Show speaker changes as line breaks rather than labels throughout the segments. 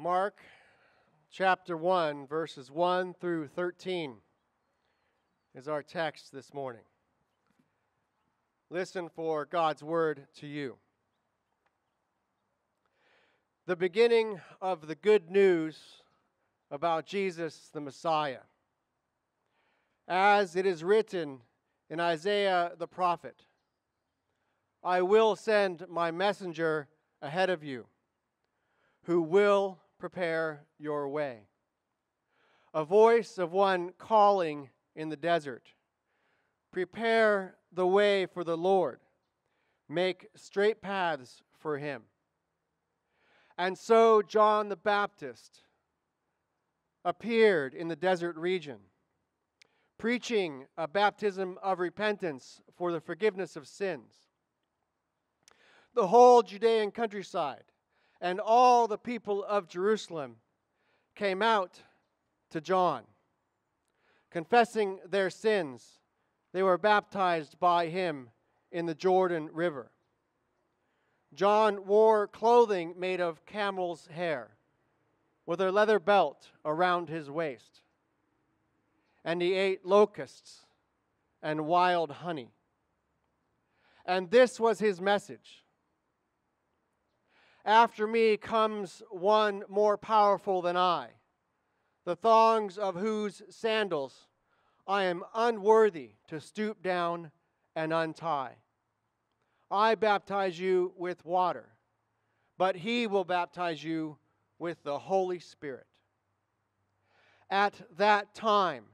Mark chapter 1, verses 1 through 13 is our text this morning. Listen for God's word to you. The beginning of the good news about Jesus the Messiah. As it is written in Isaiah the prophet I will send my messenger ahead of you, who will prepare your way. A voice of one calling in the desert Prepare the way for the Lord, make straight paths for him. And so John the Baptist appeared in the desert region, preaching a baptism of repentance for the forgiveness of sins. The whole Judean countryside and all the people of Jerusalem came out to John. Confessing their sins, they were baptized by him in the Jordan River. John wore clothing made of camel's hair, with a leather belt around his waist. And he ate locusts and wild honey. And this was his message after me comes one more powerful than I, the thongs of whose sandals I am unworthy to stoop down and untie. I baptize you with water, but he will baptize you with the Holy Spirit. At that time,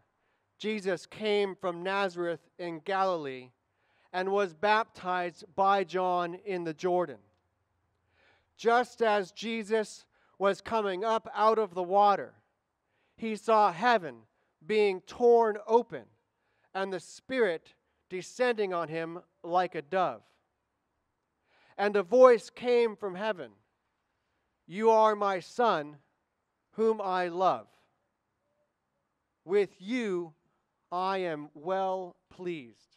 Jesus came from Nazareth in Galilee and was baptized by John in the Jordan. Just as Jesus was coming up out of the water, he saw heaven being torn open and the Spirit descending on him like a dove. And a voice came from heaven You are my Son, whom I love. With you I am well pleased.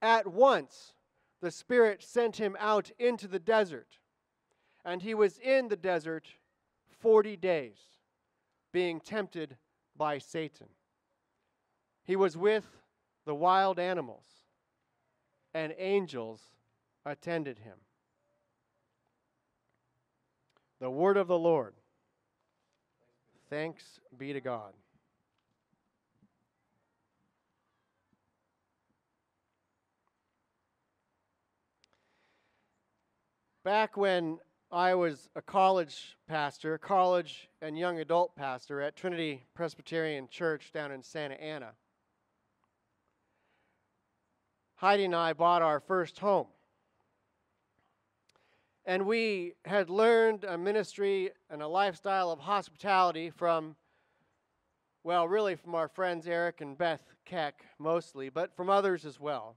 At once the Spirit sent him out into the desert and he was in the desert 40 days, being tempted by Satan. He was with the wild animals, and angels attended him. The word of the Lord. Thanks be to God. Back when I was a college pastor, a college and young adult pastor at Trinity Presbyterian Church down in Santa Ana. Heidi and I bought our first home. And we had learned a ministry and a lifestyle of hospitality from, well, really from our friends Eric and Beth Keck mostly, but from others as well.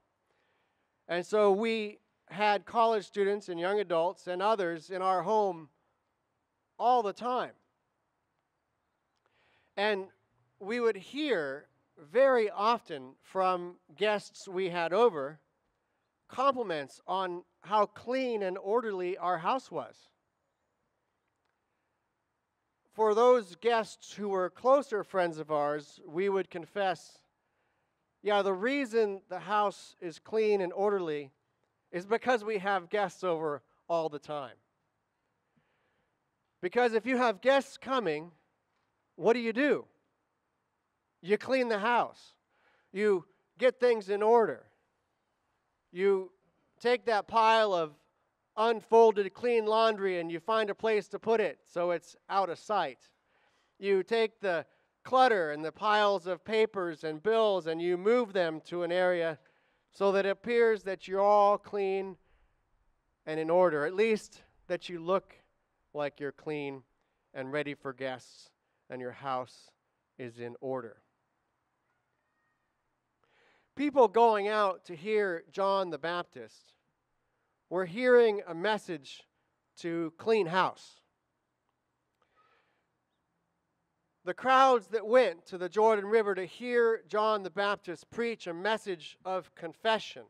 And so we had college students and young adults and others in our home all the time. And we would hear very often from guests we had over compliments on how clean and orderly our house was. For those guests who were closer friends of ours, we would confess yeah, the reason the house is clean and orderly is because we have guests over all the time. Because if you have guests coming, what do you do? You clean the house. You get things in order. You take that pile of unfolded clean laundry and you find a place to put it so it's out of sight. You take the clutter and the piles of papers and bills and you move them to an area so that it appears that you're all clean and in order, at least that you look like you're clean and ready for guests and your house is in order. People going out to hear John the Baptist were hearing a message to clean house. The crowds that went to the Jordan River to hear John the Baptist preach a message of confession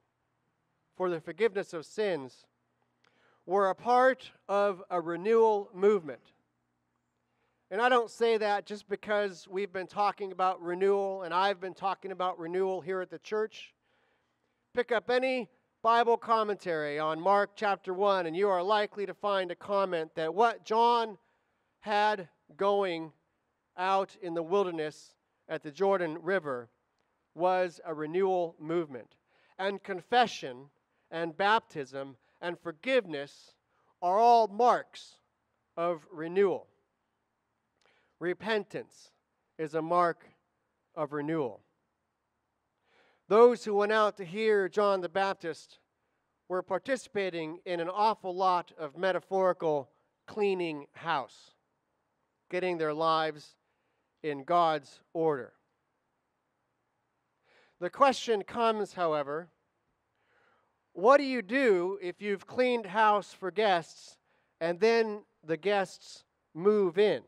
for the forgiveness of sins were a part of a renewal movement And I don't say that just because we've been talking about renewal and I've been talking about renewal here at the church. Pick up any Bible commentary on Mark chapter 1, and you are likely to find a comment that what John had going out in the wilderness at the Jordan River was a renewal movement. And confession and baptism and forgiveness are all marks of renewal. Repentance is a mark of renewal. Those who went out to hear John the Baptist were participating in an awful lot of metaphorical cleaning house, getting their lives in God's order. The question comes, however, what do you do if you've cleaned house for guests and then the guests move in?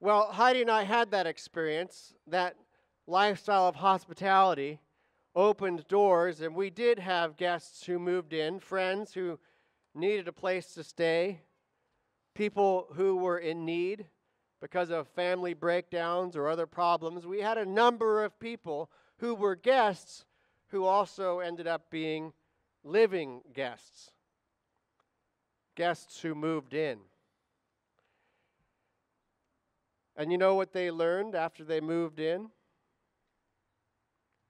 Well, Heidi and I had that experience. That lifestyle of hospitality opened doors, and we did have guests who moved in, friends who needed a place to stay, people who were in need because of family breakdowns or other problems. We had a number of people who were guests who also ended up being living guests, guests who moved in. And you know what they learned after they moved in?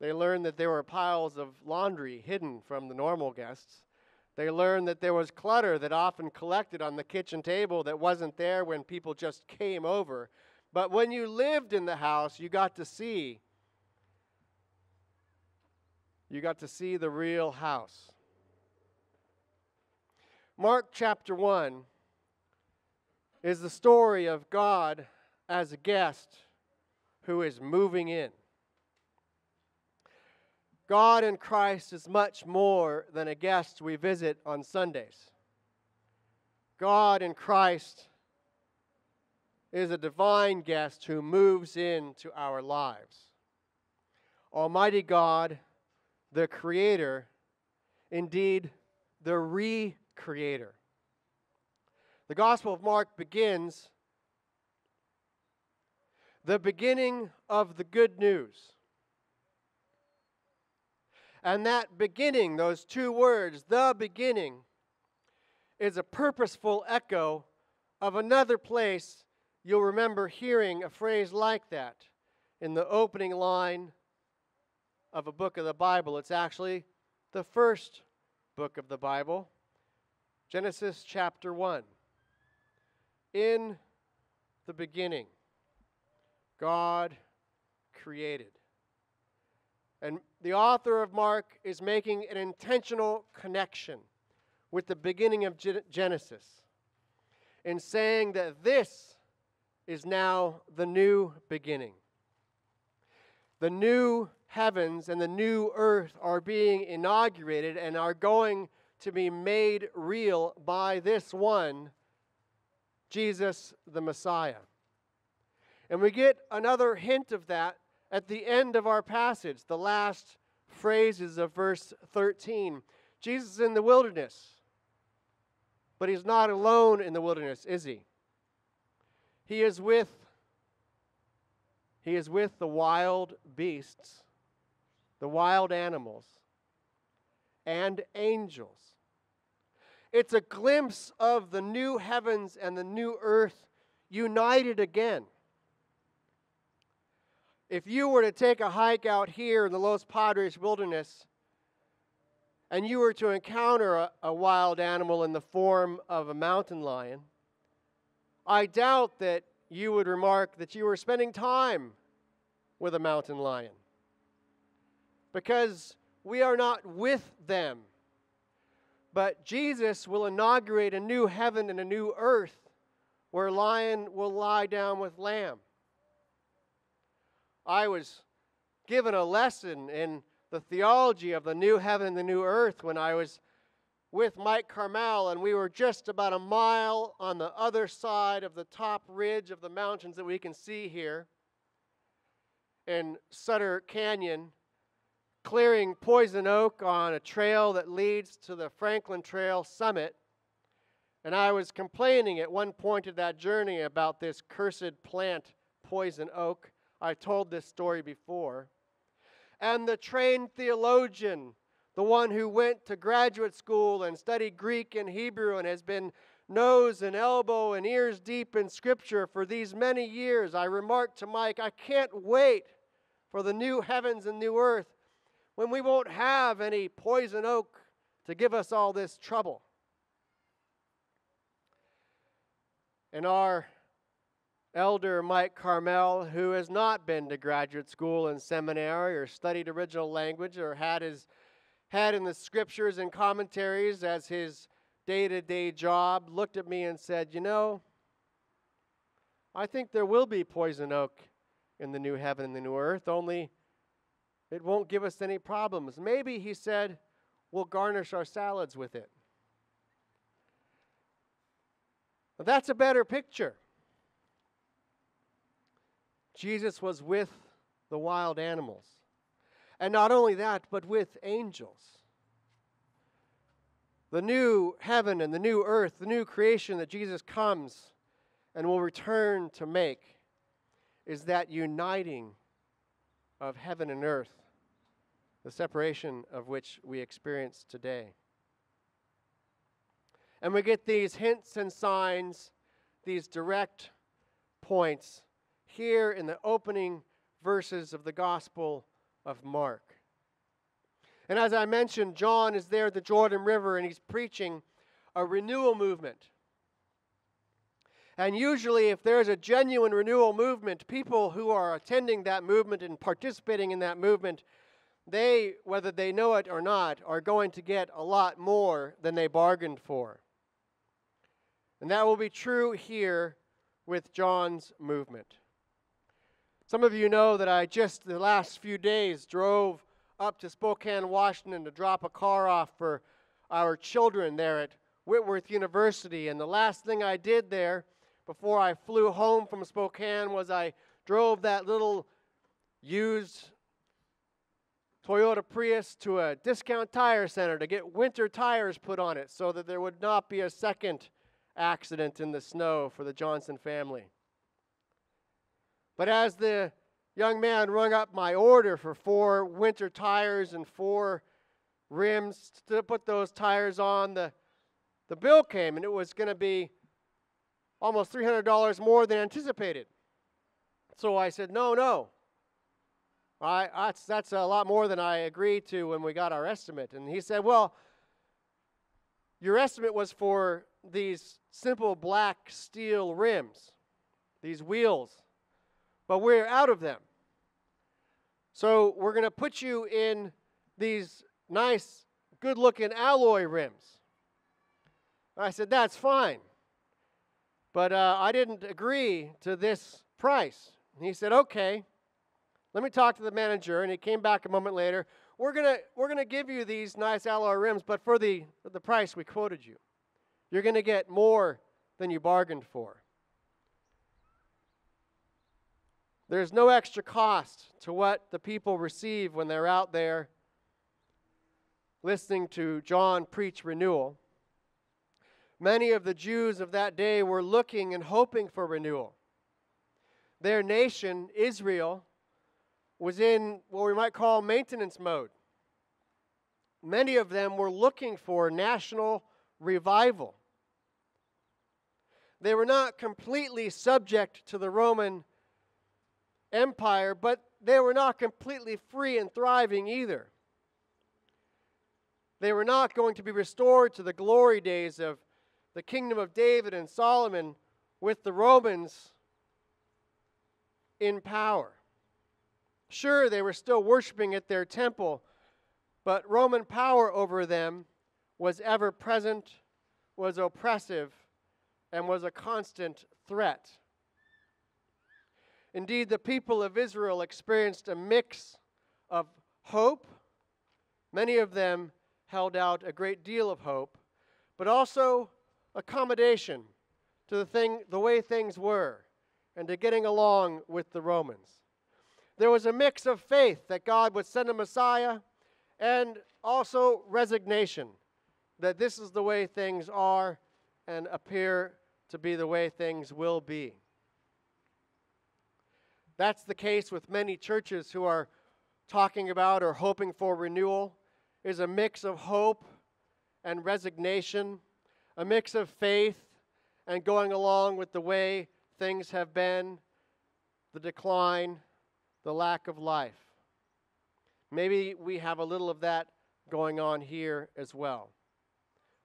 They learned that there were piles of laundry hidden from the normal guests. They learned that there was clutter that often collected on the kitchen table that wasn't there when people just came over. But when you lived in the house, you got to see you got to see the real house. Mark chapter 1 is the story of God as a guest who is moving in. God in Christ is much more than a guest we visit on Sundays. God in Christ is a divine guest who moves into our lives. Almighty God, the Creator, indeed, the Recreator. The Gospel of Mark begins the beginning of the good news. And that beginning, those two words, the beginning, is a purposeful echo of another place you'll remember hearing a phrase like that in the opening line of a book of the Bible. It's actually the first book of the Bible, Genesis chapter 1. In the beginning. God created. And the author of Mark is making an intentional connection with the beginning of Genesis in saying that this is now the new beginning. The new heavens and the new earth are being inaugurated and are going to be made real by this one, Jesus the Messiah. And we get another hint of that at the end of our passage, the last phrases of verse 13. Jesus is in the wilderness, but he's not alone in the wilderness, is he? He is with he is with the wild beasts, the wild animals, and angels. It's a glimpse of the new heavens and the new earth united again. If you were to take a hike out here in the Los Padres wilderness and you were to encounter a, a wild animal in the form of a mountain lion, I doubt that you would remark that you were spending time with a mountain lion. Because we are not with them. But Jesus will inaugurate a new heaven and a new earth where lion will lie down with lamb. I was given a lesson in the theology of the new heaven and the new earth when I was with Mike Carmel, and we were just about a mile on the other side of the top ridge of the mountains that we can see here in Sutter Canyon, clearing poison oak on a trail that leads to the Franklin Trail summit. And I was complaining at one point of that journey about this cursed plant, poison oak. I told this story before. And the trained theologian, the one who went to graduate school and studied Greek and Hebrew and has been nose and elbow and ears deep in Scripture for these many years, I remarked to Mike, I can't wait for the new heavens and new earth when we won't have any poison oak to give us all this trouble. And our elder Mike Carmel, who has not been to graduate school and seminary or studied original language or had his had in the scriptures and commentaries as his day-to-day job, looked at me and said, "You know, I think there will be poison oak in the new heaven and the new earth, only it won't give us any problems. Maybe, he said, we'll garnish our salads with it. that's a better picture. Jesus was with the wild animals. And not only that, but with angels. The new heaven and the new earth, the new creation that Jesus comes and will return to make, is that uniting of heaven and earth, the separation of which we experience today. And we get these hints and signs, these direct points here in the opening verses of the Gospel of Mark. And as I mentioned, John is there at the Jordan River and he's preaching a renewal movement. And usually, if there's a genuine renewal movement, people who are attending that movement and participating in that movement, they, whether they know it or not, are going to get a lot more than they bargained for. And that will be true here with John's movement. Some of you know that I just the last few days drove up to Spokane, Washington to drop a car off for our children there at Whitworth University. And the last thing I did there before I flew home from Spokane was I drove that little used Toyota Prius to a discount tire center to get winter tires put on it so that there would not be a second accident in the snow for the Johnson family. But as the young man rung up my order for four winter tires and four rims to put those tires on, the, the bill came and it was going to be almost $300 more than anticipated. So I said, no, no. I, that's, that's a lot more than I agreed to when we got our estimate. And he said, well, your estimate was for these simple black steel rims, these wheels, but we're out of them. So we're going to put you in these nice, good looking alloy rims. I said, that's fine. But uh, I didn't agree to this price. And he said, okay, let me talk to the manager. And he came back a moment later we're gonna we're gonna give you these nice alloy rims, but for the the price we quoted you, you're gonna get more than you bargained for. There's no extra cost to what the people receive when they're out there listening to John preach renewal. Many of the Jews of that day were looking and hoping for renewal. Their nation, Israel, was in what we might call maintenance mode. Many of them were looking for national revival. They were not completely subject to the Roman Empire, but they were not completely free and thriving either. They were not going to be restored to the glory days of the kingdom of David and Solomon with the Romans in power. Sure, they were still worshiping at their temple, but Roman power over them was ever present, was oppressive, and was a constant threat. Indeed, the people of Israel experienced a mix of hope. Many of them held out a great deal of hope, but also accommodation to the, thing, the way things were and to getting along with the Romans there was a mix of faith that God would send a Messiah and also resignation that this is the way things are and appear to be the way things will be. That's the case with many churches who are talking about or hoping for renewal is a mix of hope and resignation, a mix of faith and going along with the way things have been, the decline, the lack of life. Maybe we have a little of that going on here as well.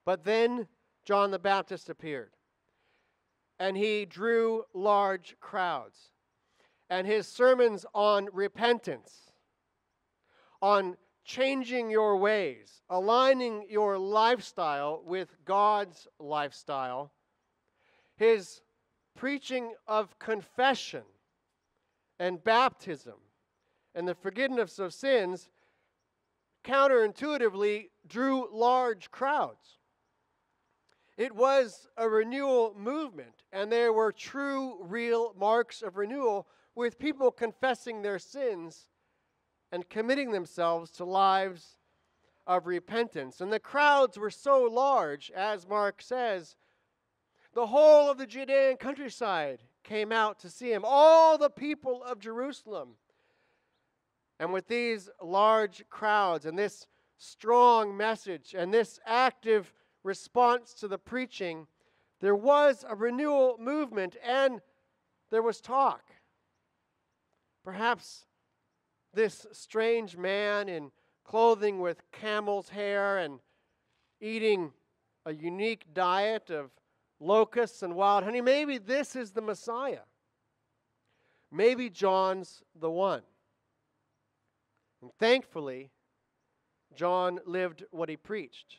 But then John the Baptist appeared, and he drew large crowds. And his sermons on repentance, on changing your ways, aligning your lifestyle with God's lifestyle, his preaching of confession and baptism and the forgiveness of sins counterintuitively drew large crowds. It was a renewal movement, and there were true, real marks of renewal with people confessing their sins and committing themselves to lives of repentance. And the crowds were so large, as Mark says, the whole of the Judean countryside came out to see him, all the people of Jerusalem. And with these large crowds and this strong message and this active response to the preaching, there was a renewal movement and there was talk. Perhaps this strange man in clothing with camel's hair and eating a unique diet of locusts and wild honey, maybe this is the Messiah. Maybe John's the one. And thankfully, John lived what he preached.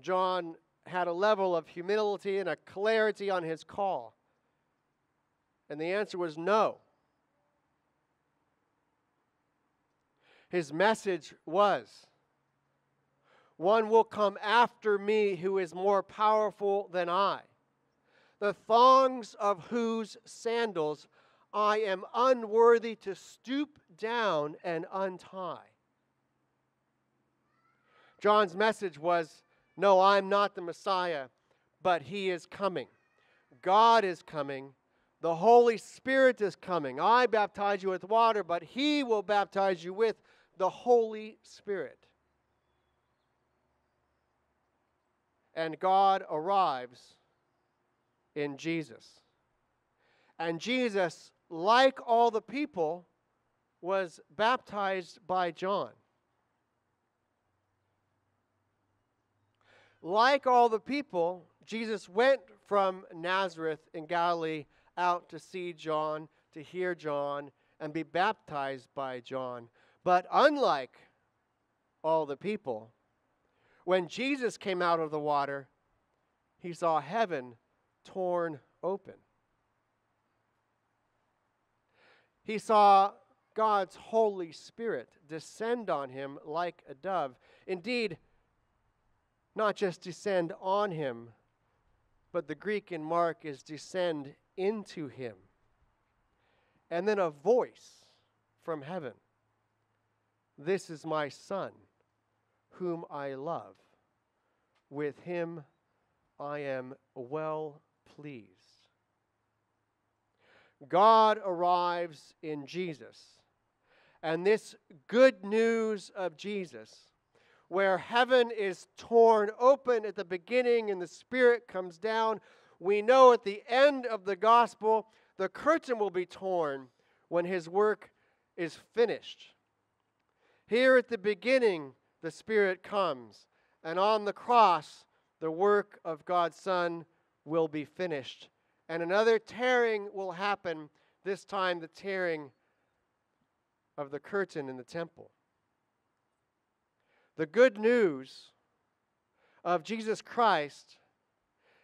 John had a level of humility and a clarity on his call. And the answer was no. His message was one will come after me who is more powerful than I, the thongs of whose sandals I am unworthy to stoop down and untie. John's message was no, I'm not the Messiah, but he is coming. God is coming. The Holy Spirit is coming. I baptize you with water, but he will baptize you with the Holy Spirit. And God arrives in Jesus. And Jesus, like all the people, was baptized by John. Like all the people, Jesus went from Nazareth in Galilee out to see John, to hear John, and be baptized by John. But unlike all the people, when Jesus came out of the water, he saw heaven torn open. He saw God's Holy Spirit descend on him like a dove. Indeed, not just descend on him, but the Greek in Mark is descend into him. And then a voice from heaven This is my Son, whom I love. With him I am well pleased. God arrives in Jesus. And this good news of Jesus where heaven is torn open at the beginning and the Spirit comes down. We know at the end of the gospel, the curtain will be torn when his work is finished. Here at the beginning, the Spirit comes, and on the cross, the work of God's Son will be finished. And another tearing will happen, this time, the tearing of the curtain in the temple. The good news of Jesus Christ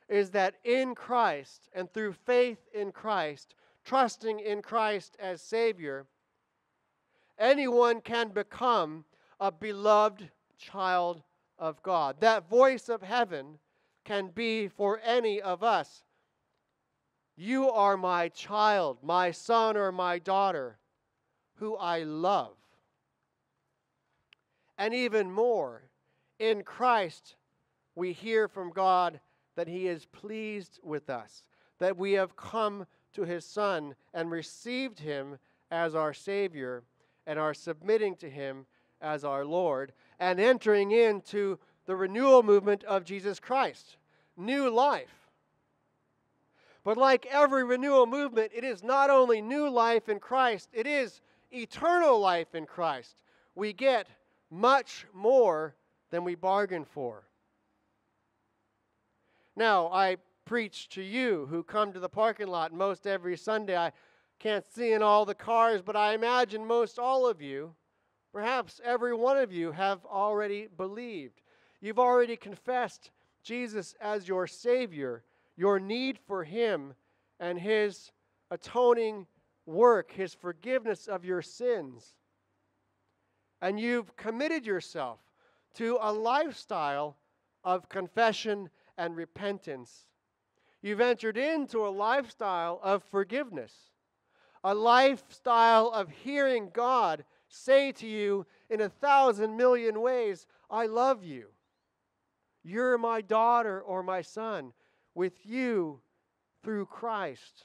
is that in Christ and through faith in Christ, trusting in Christ as Savior, anyone can become a beloved child of God. That voice of heaven can be for any of us. You are my child, my son or my daughter, who I love and even more. In Christ, we hear from God that He is pleased with us, that we have come to His Son and received Him as our Savior and are submitting to Him as our Lord and entering into the renewal movement of Jesus Christ. New life. But like every renewal movement, it is not only new life in Christ, it is eternal life in Christ. We get much more than we bargained for. Now, I preach to you who come to the parking lot most every Sunday. I can't see in all the cars, but I imagine most all of you, perhaps every one of you, have already believed. You've already confessed Jesus as your Savior, your need for Him, and His atoning work, His forgiveness of your sins. And you've committed yourself to a lifestyle of confession and repentance. You've entered into a lifestyle of forgiveness, a lifestyle of hearing God say to you in a thousand million ways, I love you. You're my daughter or my son. With you, through Christ,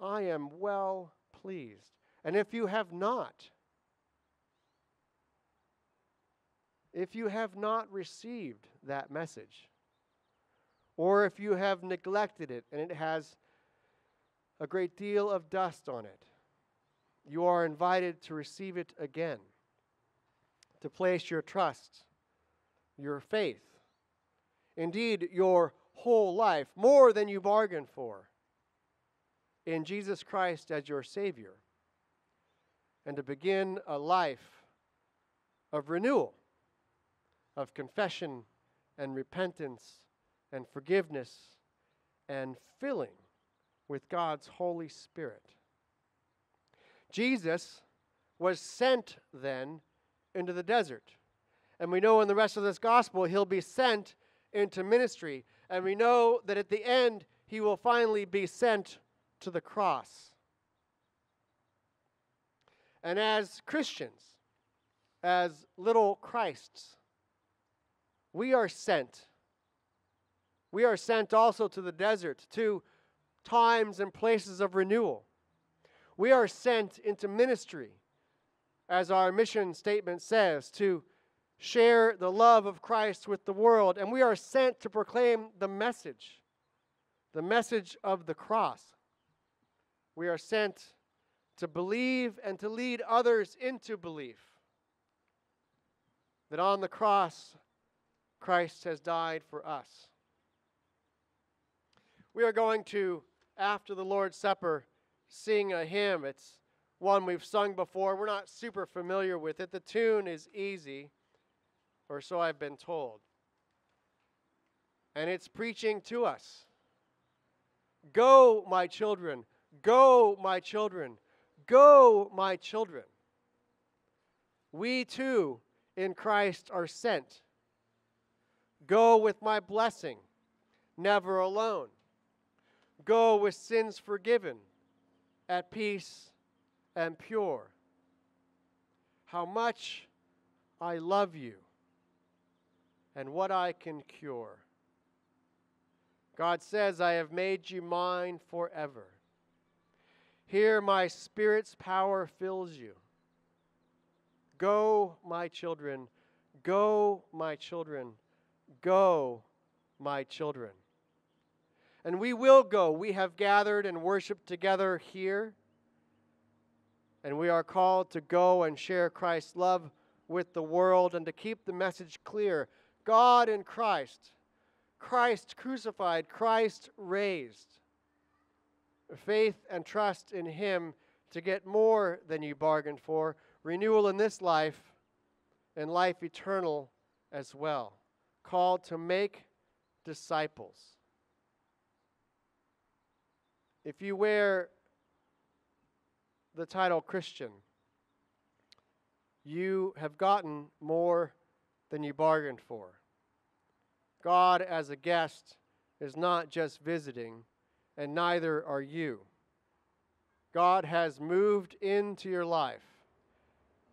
I am well pleased. And if you have not, if you have not received that message, or if you have neglected it and it has a great deal of dust on it, you are invited to receive it again, to place your trust, your faith, indeed, your whole life, more than you bargained for, in Jesus Christ as your Savior, and to begin a life of renewal, of confession and repentance and forgiveness and filling with God's Holy Spirit. Jesus was sent then into the desert. And we know in the rest of this gospel, he'll be sent into ministry. And we know that at the end, he will finally be sent to the cross. And as Christians, as little Christs, we are sent. We are sent also to the desert, to times and places of renewal. We are sent into ministry, as our mission statement says, to share the love of Christ with the world, and we are sent to proclaim the message, the message of the cross. We are sent to believe and to lead others into belief that on the cross, Christ has died for us. We are going to, after the Lord's Supper, sing a hymn. It's one we've sung before. We're not super familiar with it. The tune is easy or so I've been told. And it's preaching to us Go, my children, go, my children, go, my children. We too in Christ are sent. Go with my blessing, never alone. Go with sins forgiven, at peace and pure. How much I love you and what I can cure. God says, I have made you mine forever. Here my Spirit's power fills you. Go, my children, go, my children, go, my children. And we will go. We have gathered and worshiped together here. And we are called to go and share Christ's love with the world and to keep the message clear God in Christ, Christ crucified, Christ raised. Faith and trust in Him to get more than you bargained for, renewal in this life, and life eternal as well. Called to make disciples. If you wear the title Christian, you have gotten more than you bargained for. God, as a guest, is not just visiting, and neither are you. God has moved into your life.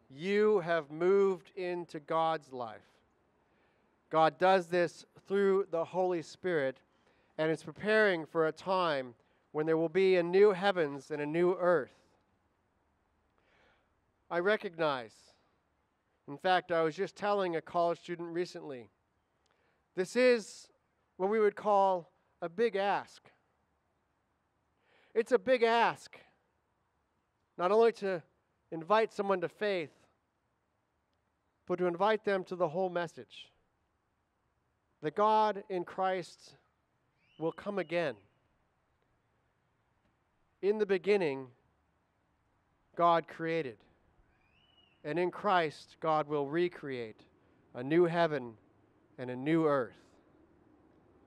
You have moved into God's life. God does this through the Holy Spirit, and it's preparing for a time when there will be a new heavens and a new earth. I recognize, in fact, I was just telling a college student recently, this is what we would call a big ask. It's a big ask, not only to invite someone to faith, but to invite them to the whole message that God in Christ will come again. In the beginning, God created. And in Christ, God will recreate a new heaven and a new earth.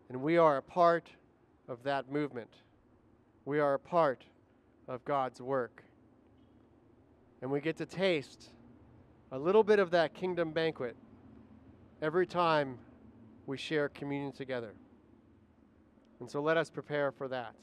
And we are a part of that movement. We are a part of God's work. And we get to taste a little bit of that kingdom banquet every time we share communion together. And so let us prepare for that.